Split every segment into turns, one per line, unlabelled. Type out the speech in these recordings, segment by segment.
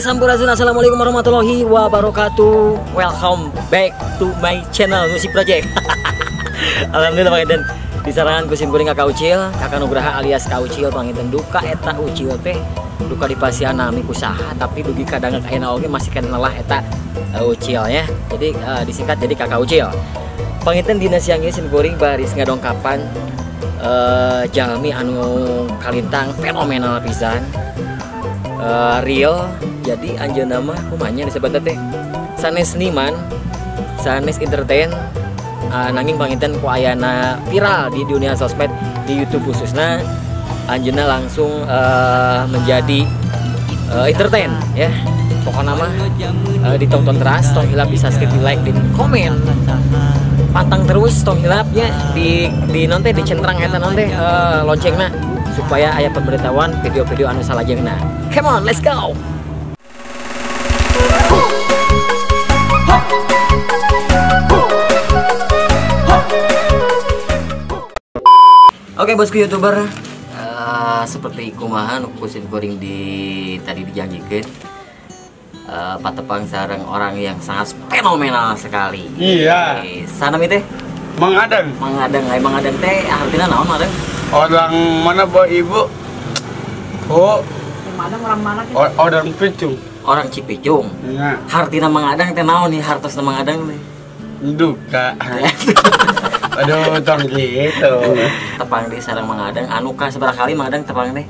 Sampurasun Assalamualaikum warahmatullahi wabarakatuh. Welcome back to my channel Musik Project. Alhamdulillah panginten disarangan kusim kuring kakak ucil kakak nugraha alias kak ucil panginten duka eta ucil teh duka di pasian nami kusaha tapi dugi kadang kayak oge masih kena lah eta uh, ucil ya. Jadi uh, disingkat jadi kakak ucil. Panginten dina siang sim kuring baris ngadongkapan uh, jalmi anu kalintang fenomenal pisan uh, real jadi anjeun nama kumanya disebut teh? Sanes seniman sanes entertain. Uh, nanging panginten ku ayana viral di dunia sosmed di YouTube khususnya Anjena langsung uh, menjadi uh, entertain ya. Pokoknya mah uh, ditonton terus tong hilap bisa skip di like di komen. Pantang terus tong hilapnya di di nonte di centrang eta nonte uh, loncengna supaya ayat pemberitahuan video-video anu salajengna come on let's go Oke bosku youtuber uh, seperti kumaha kusin goreng di tadi dijanjikan uh, patepang sarang orang yang sangat fenomenal sekali.
Iya.
Eh, Sana teh
Mang Adang,
mangadang ay mangadang teh artinya naon madang?
Orang mana bawa ibu? Oh,
Mana orang mana
orang picung.
Orang Cipicung.
Nah,
Hartina mangadang teh naon nih hartos mangadang teh?
duka. Aduh, tong gitu.
Tepang di sarang mangadang anu ka seberapa kali mangadang tepang teh?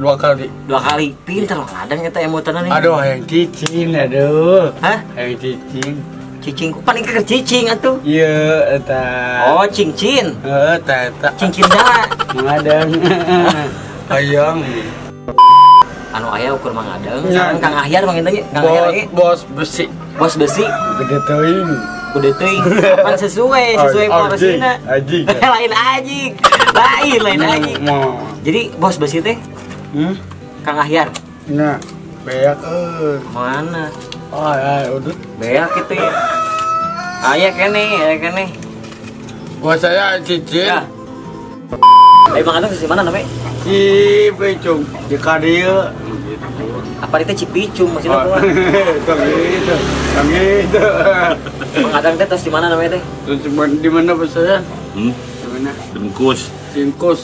Dua kali.
Dua kali. Pinter mangadang eta emotan nih.
Aduh, yang cicing, aduh.
Hah?
Yang cicing.
Cicing paling ke cicing atuh.
Iya, eta.
Oh, cincin.
Eta, eta.
Cincin jala.
Mang Adang. Hayang.
anu ayah ukur mangadang
Ya.
sekarang kang ahyar mangin tanya kang ahyar
Bos,
lagi
bos besi.
bos besi
Gede teuing.
udah teuing kan sesuai sesuai porsinya
anjing.
lain anjing lain lain
Mau.
jadi bos besi teh
Hmm?
kang ahyar
Nah, beak eh.
mana
Oh, ya, udah.
beak itu ya ayah kene ayah kene
Buat saya cicing.
ya Ayo mangadang sisi mana namanya?
Si Pecung, di Kadir.
Apa itu Cipicum maksudnya
Oh? Tang itu, tang itu.
Mangadang teh tos di mana namanya teh?
Di mana- di mana bos saya?
Hmm,
Di mana?
dengkus.
Singkus.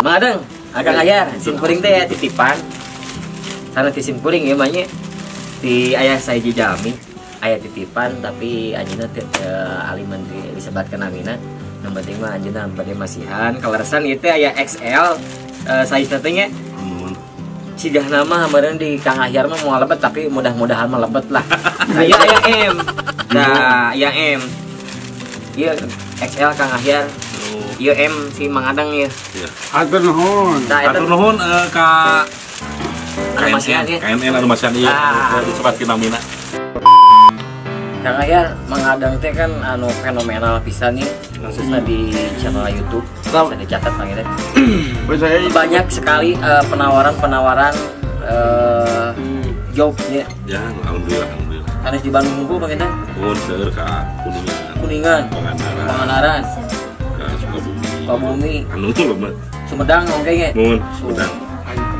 Mangadang, agak ayar, sim kuring teh ya titipan. Sana ti sim kuring ya mahnya. Di ayah saya jami, ayah titipan tapi anjina teh eh, aliman di disebatkan namina. Yang penting mah anjina pada masihan. Kaleresan itu ayah XL eh, size nantinya
Hmm.
Cidah nama kemarin di Kang Ahyar mah mau lebet tapi mudah-mudahan mah lebet lah. Nah, iya ayah M. Nah, ya M. Iya XL Kang Ahyar.
Oh,
Iya M si Mangadang ya.
iya.
Atur nuhun.
Nah,
Atur nuhun eh, ka
Anu ya.
KNN anu masihan iya.
Ah.
Disebat kita mina.
Kang Ahyar mengadang teh kan anu fenomenal pisan nih khususnya di channel YouTube bisa dicatat Kang.
Bos saya
banyak sekali eh, penawaran-penawaran eh, jobnya
Ya, alhamdulillah, alhamdulillah.
harus di Bandung Unggul Kang Ahyar.
Nuhun seueur ka kuningan.
Kuningan
Pangandaran,
Pangandaran
ka Sukabumi.
Sukabumi
Anu lemet.
Sumedang oke ya
Nuhun, Sumedang.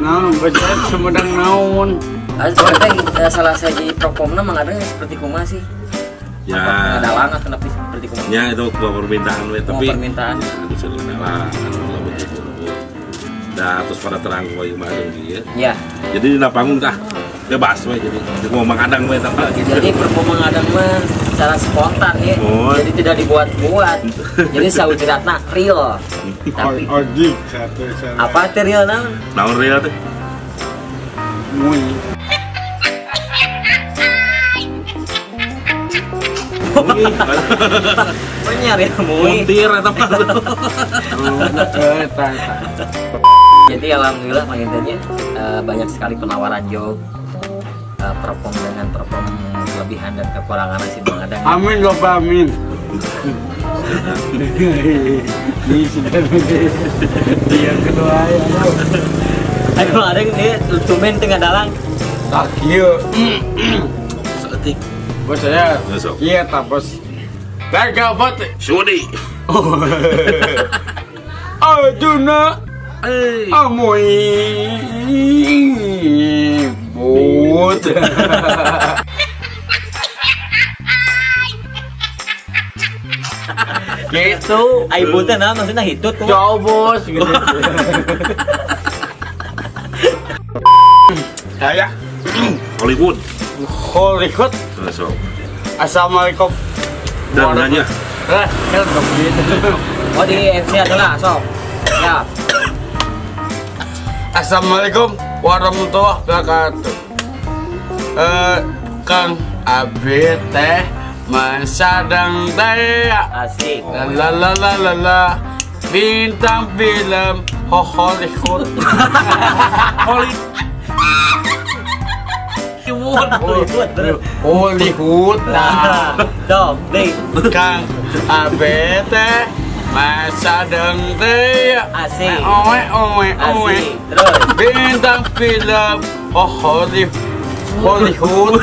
Nah, saya Sumedang naon.
Ah, sebenarnya eh, salah satu propomna mengadang seperti kuma sih
Ya.
Adalang atau kenapa seperti kuma
Ya itu gua permintaan we tapi
permintaan.
anu seueur adalah anu lemet itu. Dah terus pada terang we Bandung dia.
ya
Jadi di panggung tah bebas we jadi Jadi ngomong kadang we gitu.
jadi performa mengadang mah secara spontan ya.
Oh.
jadi tidak dibuat-buat. Jadi saujiratna real. Tapi
Ojik satu
apa teh real naon
Naon real teh?
Mui.
Benyar ya mui
Muntir eta mah.
Oh,
jadi alhamdulillah pengintinya eh, banyak sekali penawaran job eh, perform dengan perform kelebihan dan kekurangan si mengadang
Amin loba amin. Ini sudah yang kedua ya.
Ayo ada ini tumen tengah dalang
Tak kieu.
Seetik.
Bos saya.
Besok.
Iya tak bos. Tega bot.
Sudi.
Arjuna. Amoy. Bu. Gitu.
Ay buta na maksudnya hitut ko.
Cobos gitu. Saya
Hollywood.
Hollywood.
So.
Assalamualaikum.
Dan nanya,
Eh, kan begitu.
Oh di MC aja lah, sok. Ya.
Assalamualaikum warahmatullahi wabarakatuh. Eh, Kang Abi teh masadang daya.
Asik.
La la la la la. Bintang film ho Hollywood.
Hollywood.
Hollywood. Nah,
Dong, deh.
Kang Abi teh masadang daya.
Asik.
Owe.
Asik. Terus.
Bintang film oh Hollywood. Hollywood.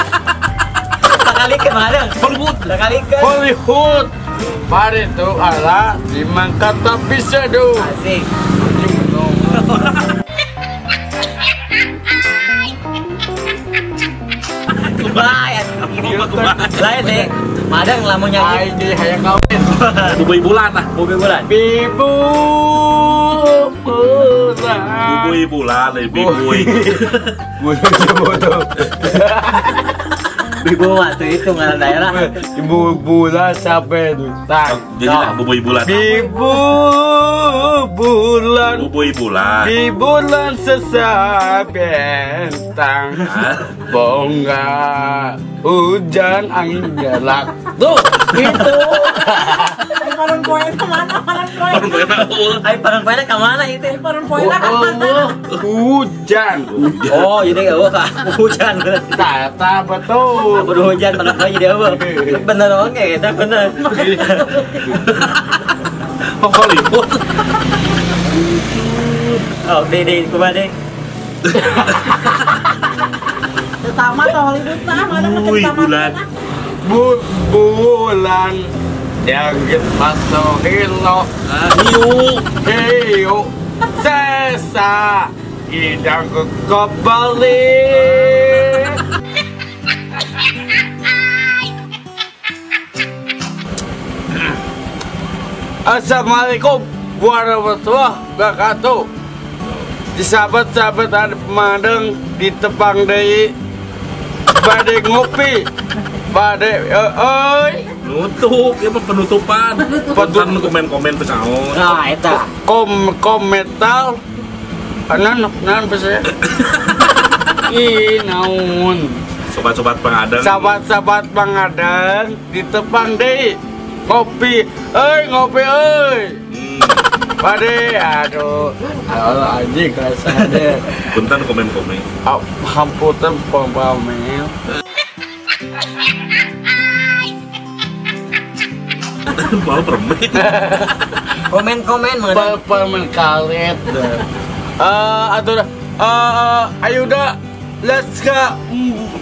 Sekali ke mana? Hollywood. Ke.
Hollywood. Pada itu ala lima kata bisa do.
Asik. Kumayan. Lain deh. Madang lamun nyanyi.
Ay di hayang kawin.
Bubui bulan lah.
Bulan.
Bibu bulan.
Bubui bulan, eh, bubui.
Bulan
Ibu waktu itu ngaran daerah.
Ibu bulan sampai itu. Tak.
Jadi lah bubui bulan.
Bibu bulan.
Bubui bulan.
Di bulan sesak bentang
Hah?
Bonga hujan angin gelap Tuh gitu
Parang ke mana? Parang poe.
Orang benar.
Ay, parang ka mana itu?
Parang na ke mana?
Hujan
Oh, jadi awa ka. Hujan.
Tata betul
Baru hujan parang jadi awa. Bener oke, kita bener.
Hollywood.
Oh, deh deh, kumaha deh.
Tama to Hollywood. Mana
Uy, bulan.
Bu bulan Yang masuk hilo
hiu.
Hiu Sesa Idang ke kembali Assalamualaikum warahmatullahi wabarakatuh Di sahabat-sahabat ada pemadang Di tepang dari Badai ngopi Badai eh, oi
Nutup, ya penutupan. Penutupan komen-komen kau.
Nah, eta.
kom kom metal. Anan nan pese i naon.
Sobat-sobat pengadang.
sahabat-sahabat pangadang di tepang deui ngopi. Euy ngopi euy
Hmm,
pade aduh. Allah anjing kasade
punten komen-komen.
hamputan pembamel
Mau permen.
Komen-komen mana?
pamen karet eh aduh eh ayo dah let's go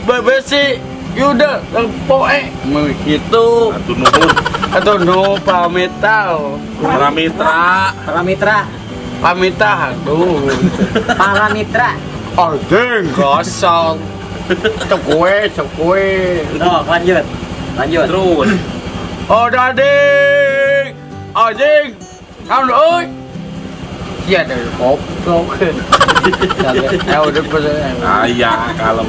bebesi Yuda, poe, begitu.
Atuh nuhun.
Atau no pametal,
Para mitra.
Paramitra.
pamita aduh.
Paramitra.
Ordeng kosong. Cekue, cekue.
Oh, lanjut. Lanjut.
Terus.
Oh dading, anjing, kamu oi. Iya dari goblok. Eh udah pesan.
Ayah kalem.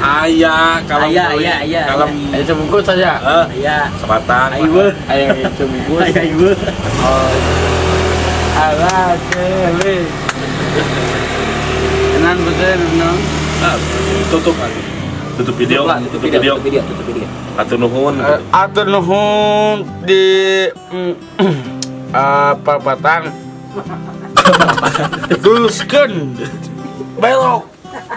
Ayah kalem.
Ayah,
euy.
ayah, ayah,
Kalem.
Ayo sebungkus saja.
Eh,
Iya.
sebatang.
Ayo.
Ayo sebungkus.
Ayo, ibu.
Oh. Alah, cewek. Kenan betul, no?
Ah, tutup kan. Tutup video, tutup video.
Tutup video, tutup video.
Atuh nuhun.
Eh, Atur nuhun di mm, eh, perempatan. Luruskan belok.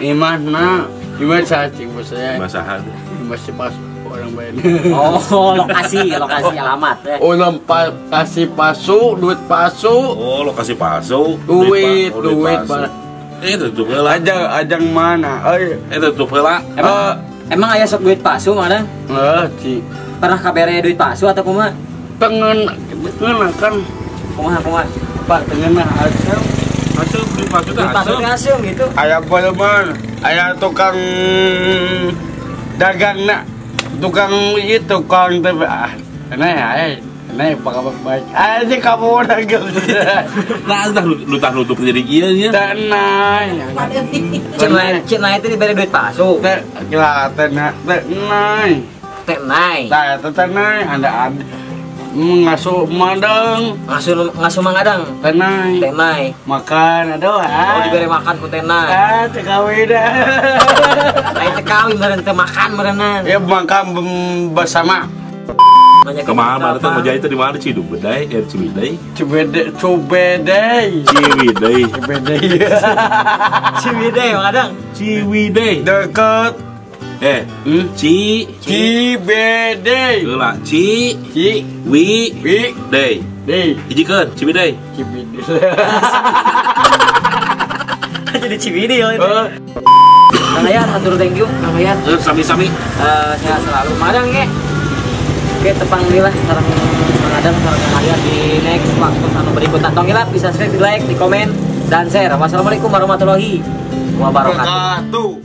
Imana? Imana cacing bos saya.
Masahan.
Masih pas orang baik.
Oh, lokasi, lokasi alamat ya.
Pa kasih pasu, duit pasu,
Oh, lokasi palsu.
duit,
pa- oh,
duit. Pak.
Eh, tutup heula.
Ajang, ajang mana? Eh,
Eh, tutup heula.
eh,
Emang ayah sok duit palsu mana?
eh, ci,
Pernah kabere duit palsu atau kumaha?
tengen, tengen kan,
Kumaha kumaha?
pak tengen asam.
Hasil duit palsu teh
Duit palsu
asem
gitu.
Ayam balaman, Ayah tukang dagang nak tukang itu tukang tapi ah ini ay ini pakai baik aja kamu dagang
Nah, entah lu lu tah nutup jadi kieu nya.
tenai
cek lain itu diberi duit palsu.
nak tenai
Teh nai.
teh tenai anda ada ngasuh madang
Ngasuh ngasuh mangadang.
tenai
Teh nai.
makan ada
Oh
ah
diberi makan ku teh nai.
ah cekawi dah
Lain kawin meureun teh makan meureunnan.
ya makan bem- bersama
Ke
mana
mana tuh mau itu di mana Ciduk bedai, eh Cibidai,
cubede cubedei
Ciwidey,
cubedei
Ciwidey mangadang.
Ciwidey.
deket
Eh,
hmm?
Ci,
cibedei
Heula, Ci,
ci
Wi,
wi
Dey.
dei
Hijikeun, Cibidey.
cibedei
Jadi Ciwidey ya. itu.
Eh,
Kang Ayat, hatur thank you Kang Ayat.
Eh, sami-sami.
Eh, sehat selalu madang ya oke tepang lah sarang mengadang sarang Ayat di next waktu anu berikutnya. Tong lah bisa subscribe di like di komen dan share. Wassalamualaikum warahmatullahi
Wabarakatuh.